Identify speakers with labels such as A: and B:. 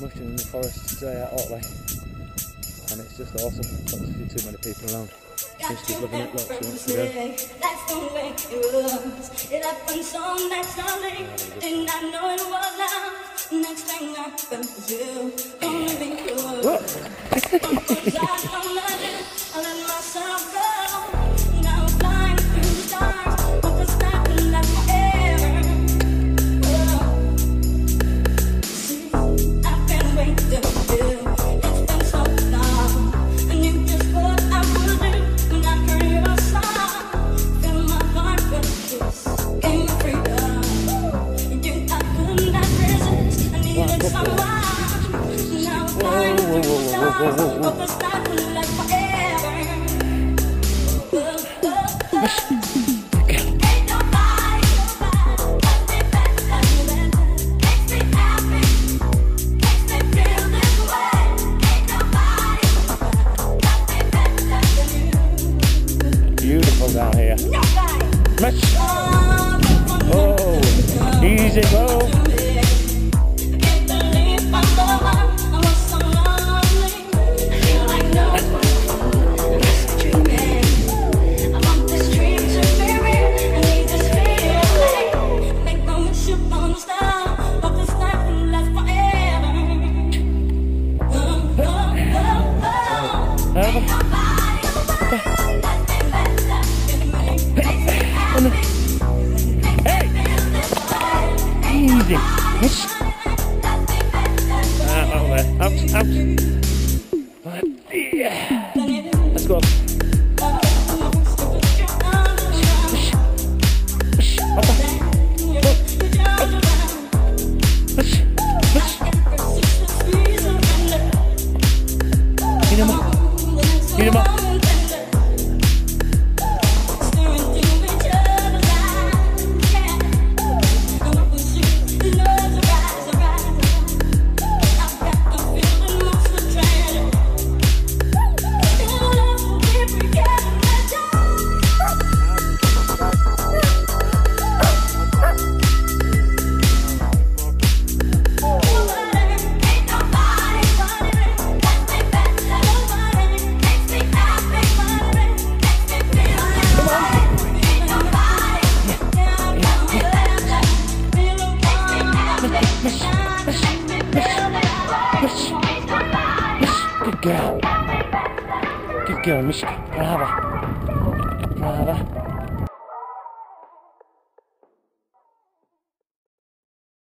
A: mushrooms in the forest today at Otley and it's just awesome. Obviously too many people around. She's looking at lots.
B: That's the way it was. It happened so naturally I know it was love. Next thing you. Only because whoa, whoa,
A: whoa. down here. Much.
B: Oh,
A: easy, bro. Pitch Good girl. Good girl, Mishka. Brava. Brava.